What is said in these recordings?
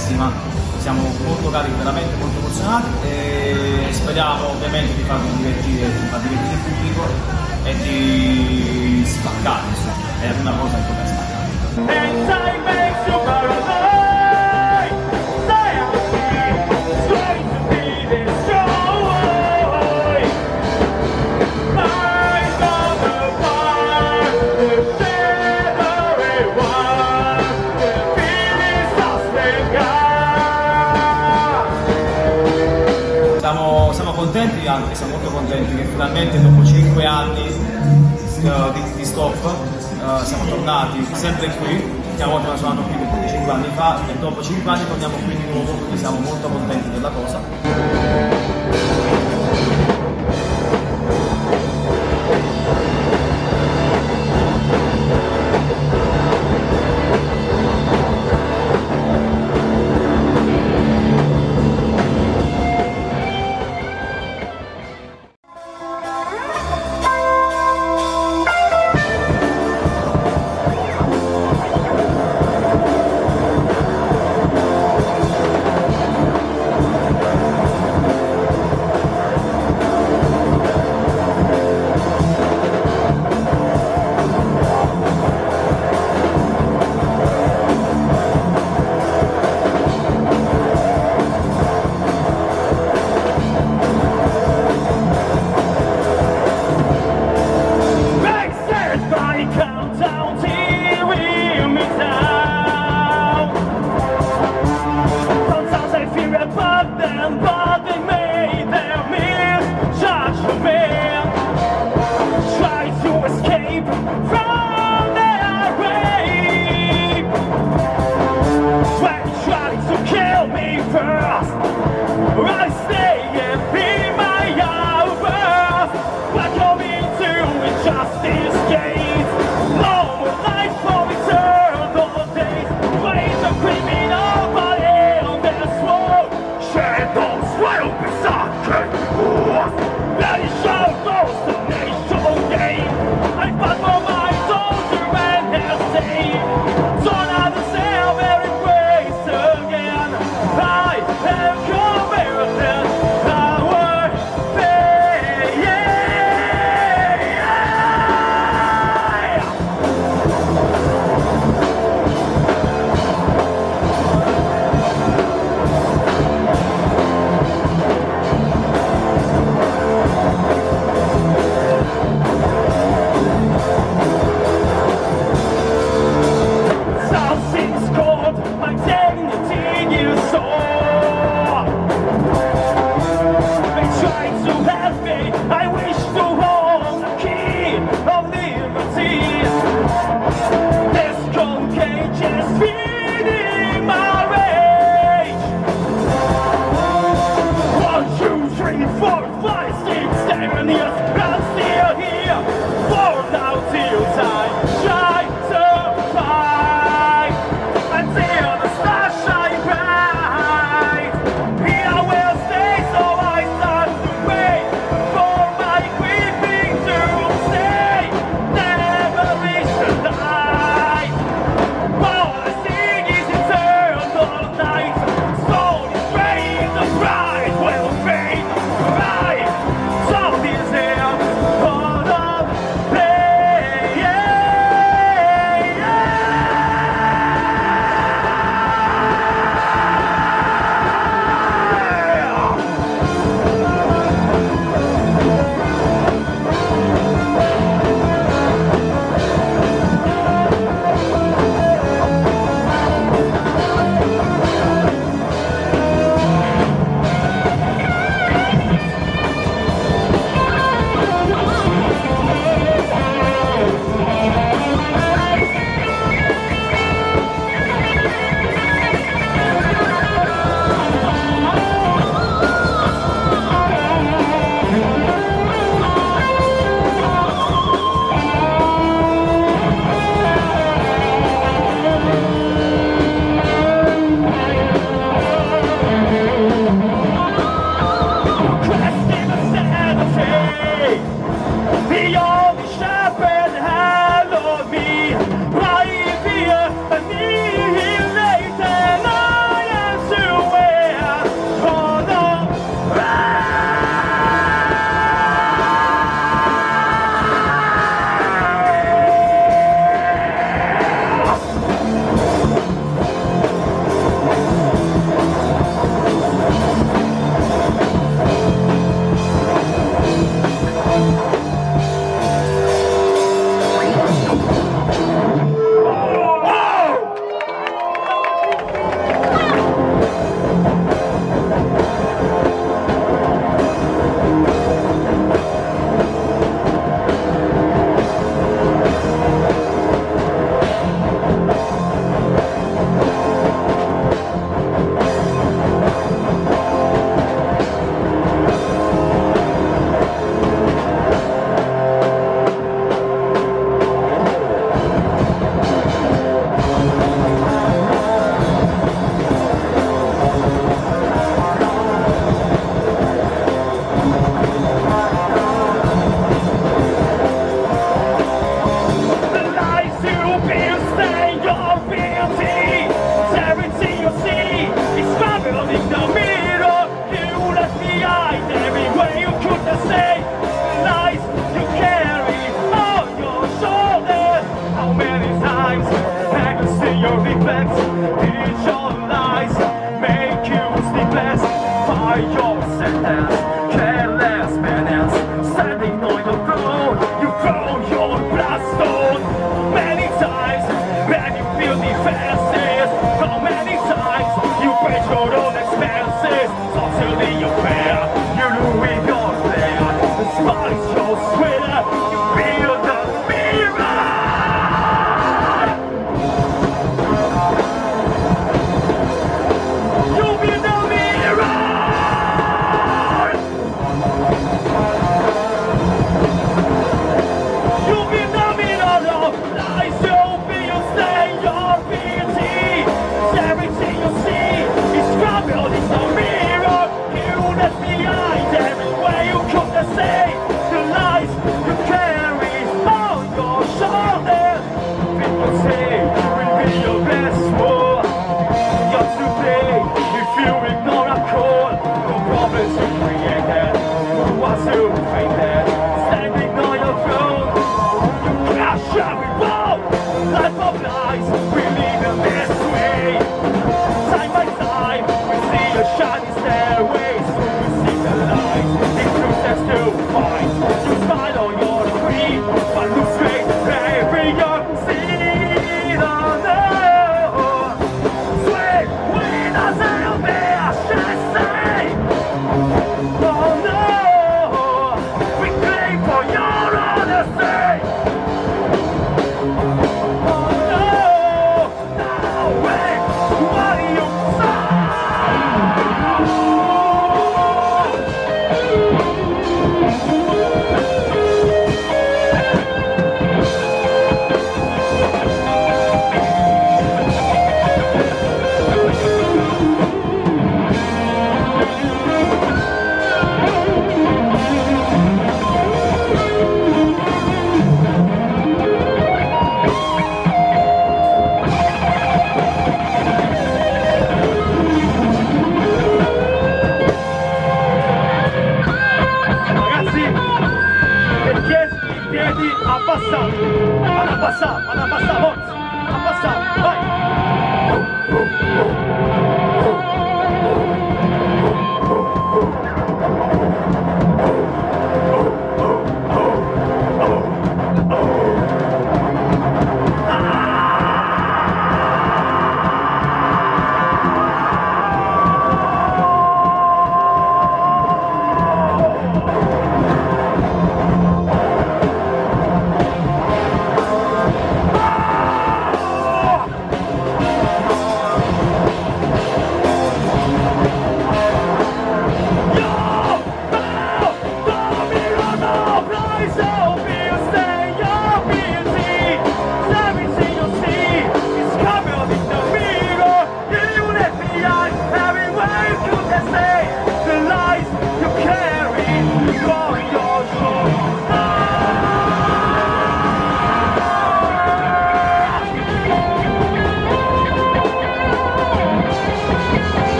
Tiratissima. Siamo molto carichi, veramente molto emozionati e speriamo ovviamente di farvi divertire, di far divertire il pubblico e di spaccare, insomma. È prima cosa dobbiamo spaccare. Anzi siamo molto contenti che finalmente dopo 5 anni eh, di, di stop eh, siamo tornati sempre qui, l'ultima volta sono andato qui 5 anni fa e dopo 5 anni torniamo qui di nuovo, quindi siamo molto contenti della cosa.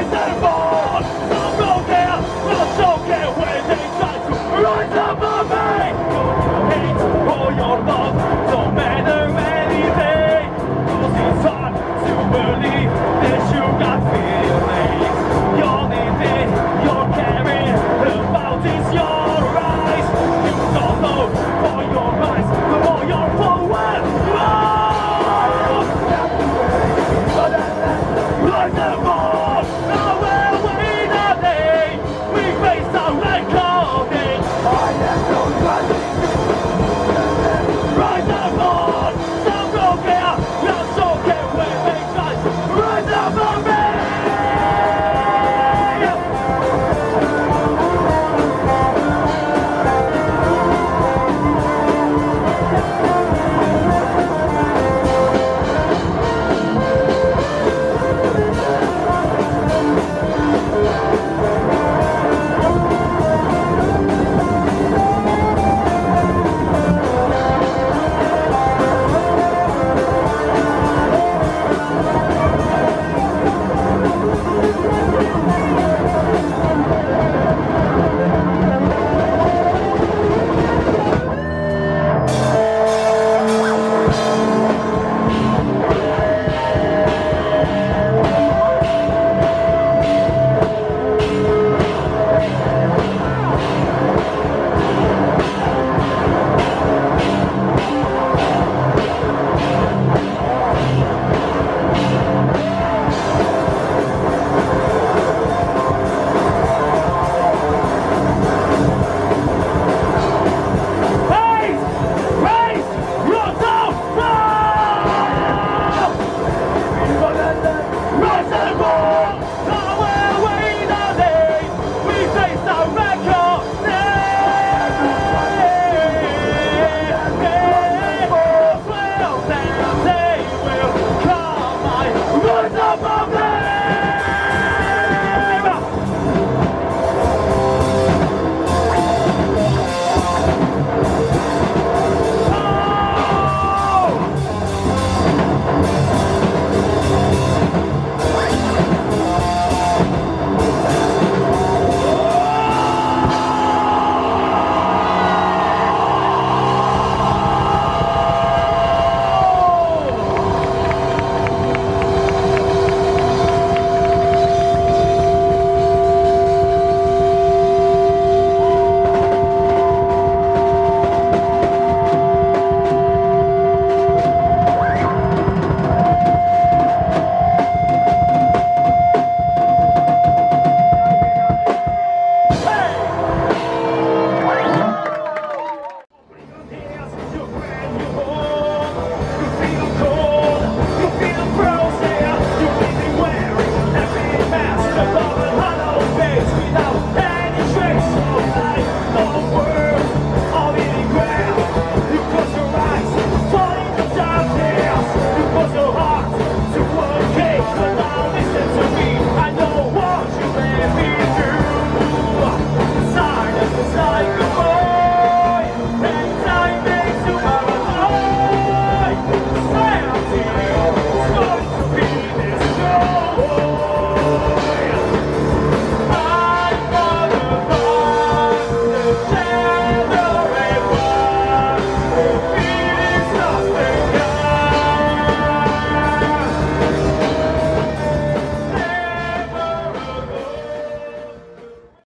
Identify!